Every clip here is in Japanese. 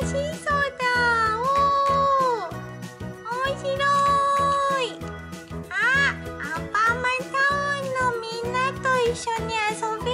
シーソーだ。お面白い。あアンパンマンタウンのみんなと一緒に遊び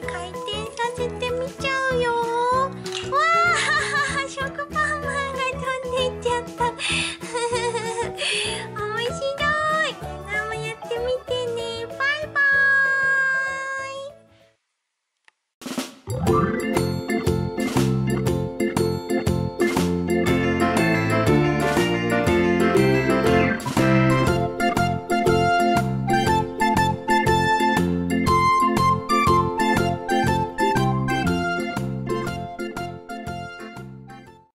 回転させてみちゃうよ。わあ 食パンマンが飛んでいっちゃった。面白い。みんなもやってみてね。バイバーイ。